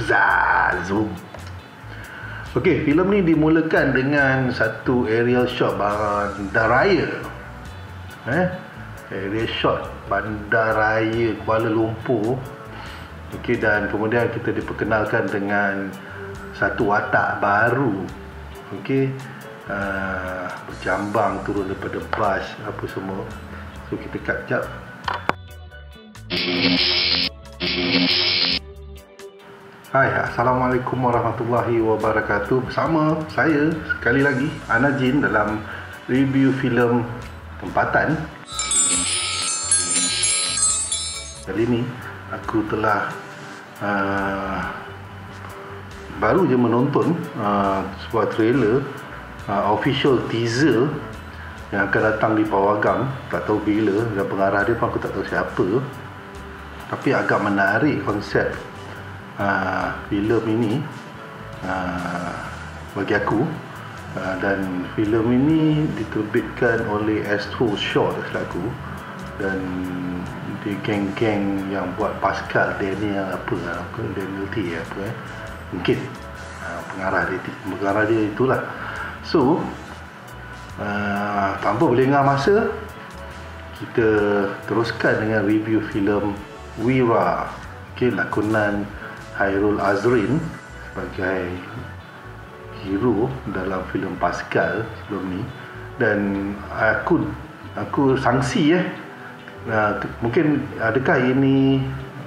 Bzah, zoom. Okey, filem ni dimulakan dengan satu aerial shot bandaraya. Eh? Aerial shot bandaraya Kuala Lumpur. Okey dan kemudian kita diperkenalkan dengan satu watak baru. Okey. Uh, berjambang turun daripada bas apa semua. So kita cut jap. Hai, Assalamualaikum warahmatullahi wabarakatuh. Bersama saya sekali lagi Ana Jin dalam review filem Tempatan. Kali ini aku telah uh, Baru je menonton uh, sebuah trailer uh, Official teaser Yang akan datang di Pawagam Tak tahu bila Dan pengarah dia pun aku tak tahu siapa. Tapi agak menarik konsep uh, filem ini uh, bagi aku uh, dan filem ini diterbitkan oleh Astro Short selaku dan di geng-geng yang buat Pascal Daniel apa apa Daniel T apa eh mungkin uh, pengarah dia pengarah dia itulah. So uh, tanpa berlengah masa kita teruskan dengan review filem Wira. Okay, lakonan Hairul Azrin sebagai hero dalam filem Pascal sebelum ni. Dan aku aku sangsi eh. Uh, mungkin adakah ini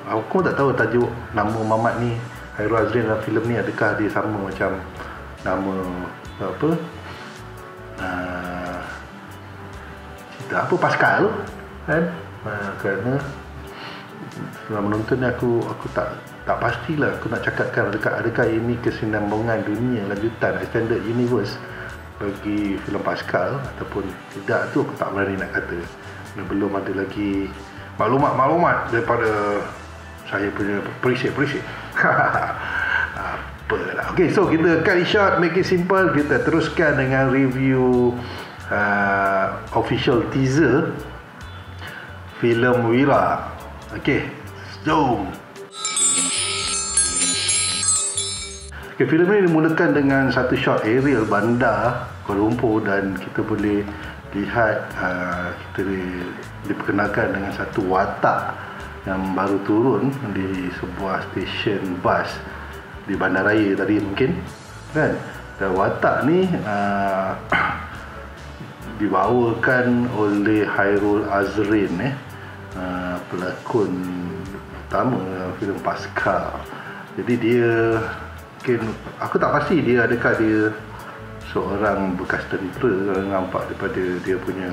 aku tak tahu tajuk nama mamat ni Hairul Azrin dalam filem ni adakah dia sama macam nama apa? Uh, cerita apa? Pascal kan? Uh, kerana setelah menonton ni aku aku tak tak pastilah. Aku nak cakapkan adakah, adakah ini kesinambungan dunia lanjutan extended universe bagi filem Pascal ataupun tidak tu aku tak berani nak kata. Dan belum ada lagi maklumat-maklumat daripada saya punya perisik-perisik. Apalah. Ok so kita cut it short make it simple. Kita teruskan dengan review uh, official teaser filem Wira ok jom. Okay, filem ini dimulakan dengan satu shot aerial bandar Kuala Lumpur dan kita boleh lihat uh, kita diperkenalkan dengan satu watak yang baru turun di sebuah stesen bas di bandaraya tadi mungkin. Kan? Dan watak ni uh, dibawakan oleh Hairul Azrin eh pelakon utama filem Pascal jadi dia mungkin aku tak pasti dia adakah dia seorang bekas tentera nampak daripada dia punya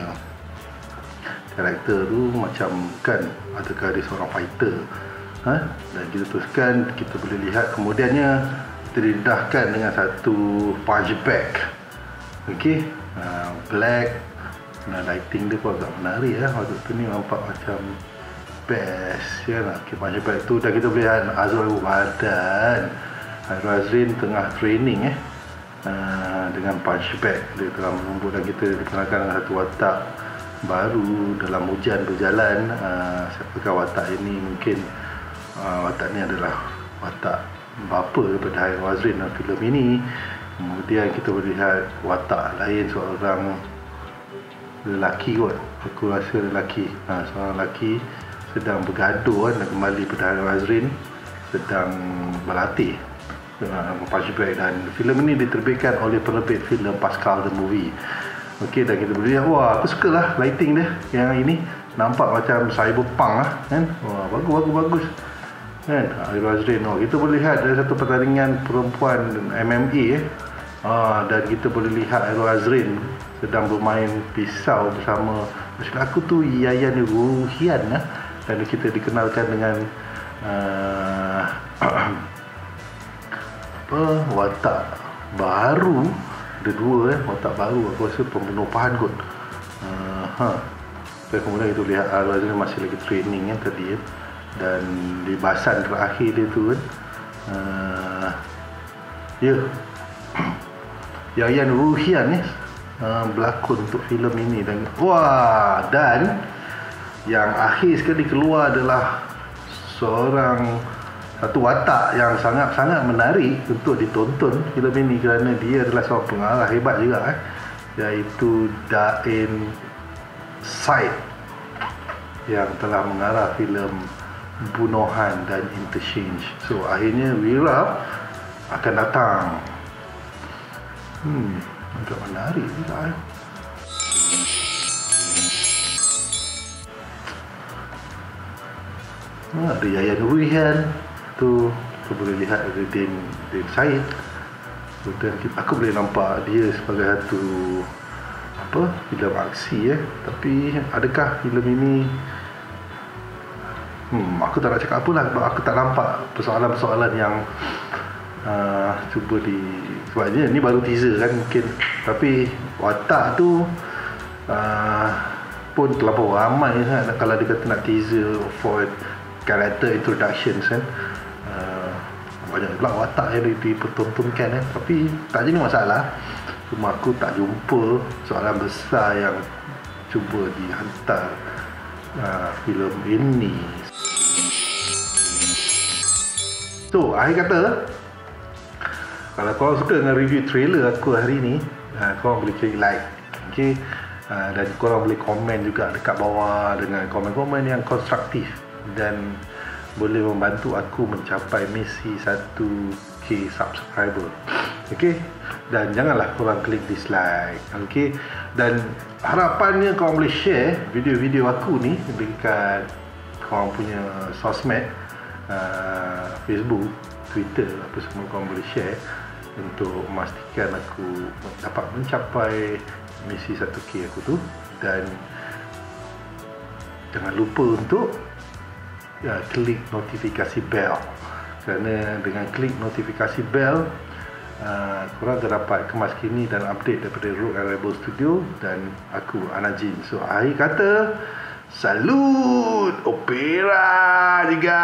karakter tu macam kan adakah dia seorang fighter ha? dan kita teruskan kita boleh lihat kemudiannya kita didahkan dengan satu punch bag ok uh, black nah, lighting dia pun agak menarik ya. waktu tu ni nampak macam best. Ya lah. okay, punch bag tu dan kita boleh lihat Azul Abu Badan Razrin tengah training eh. Uh, dengan punch bag dia telah menunggu dan kita dikenalkan dengan satu watak baru dalam hujan berjalan. Uh, siapakah watak ini? Mungkin uh, watak ini adalah watak bapa daripada Hai Razrin dalam filem ini. Kemudian kita melihat watak lain seorang lelaki kot. Aku rasa lelaki. Ha, seorang lelaki sedang bergaduh kan, kembali pada Hai Razrin sedang berlatih uh, Punch Bag dan filem ini diterbitkan oleh penerbit filem Pascal the Movie. Okey dan kita lihat wah aku suka lah lighting dia. Yang ini nampak macam cyberpunk lah kan? Wah bagus bagus bagus. Kan? Air Azrin oh, kita boleh lihat ada satu pertandingan perempuan MMA eh. Ah, dan kita boleh lihat Air Azrin sedang bermain pisau bersama. Maksud aku tu Yayan Ruhian lah dan kita dikenalkan dengan uh, apa watak baru. Ada dua eh watak baru. Aku rasa pembunuh pahan kot. Uh, ha. Dan kemudian itu lihat al ni masih lagi training kan tadi ya. dan di bahasan terakhir dia tu kan uh, ya. Yayan Ruhian ni uh, berlakon untuk filem ini. Dan wah dan yang akhir sekali keluar adalah seorang satu watak yang sangat-sangat menarik untuk ditonton filem ini kerana dia adalah seorang pengarah hebat juga eh iaitu Dain Said yang telah mengarah filem Bunuhan dan Interchange. So akhirnya Wira akan datang. Hmm, agak menarik juga eh. Ha, ada Yayan Ruihan tu kita boleh lihat ada Din, Din Said dan aku boleh nampak dia sebagai satu apa filem aksi eh tapi adakah filem ini? Hmm, aku tak nak cakap apa lah sebab aku tak nampak persoalan-persoalan yang uh, cuba di sebabnya ni baru teaser kan mungkin. Tapi watak tu uh, pun terlalu ramai kan kalau dia kata nak teaser for character introductions kan? Uh, banyak pula watak yang dipertontonkan kan tapi tak jadi masalah. Cuma aku tak jumpa soalan besar yang cuba dihantar uh, filem ini. So, akhir kata Kalau korang suka dengan review trailer aku hari ni uh, Korang boleh klik like Okay uh, Dan korang boleh komen juga dekat bawah Dengan komen-komen yang konstruktif Dan boleh membantu aku mencapai misi 1k subscriber. Okay Dan janganlah korang klik dislike. Okay Dan harapannya korang boleh share video-video aku ni Dekat korang punya sosmed uh, Facebook, Twitter apa semua kau boleh share untuk memastikan aku dapat mencapai misi 1k aku tu. Dan jangan lupa untuk ya, klik notifikasi bell. Kerana dengan klik notifikasi bell uh, korang akan dapat kemas kini dan update daripada Rogue and Rebel Studio dan aku Anajin. So akhir kata Salut Opera juga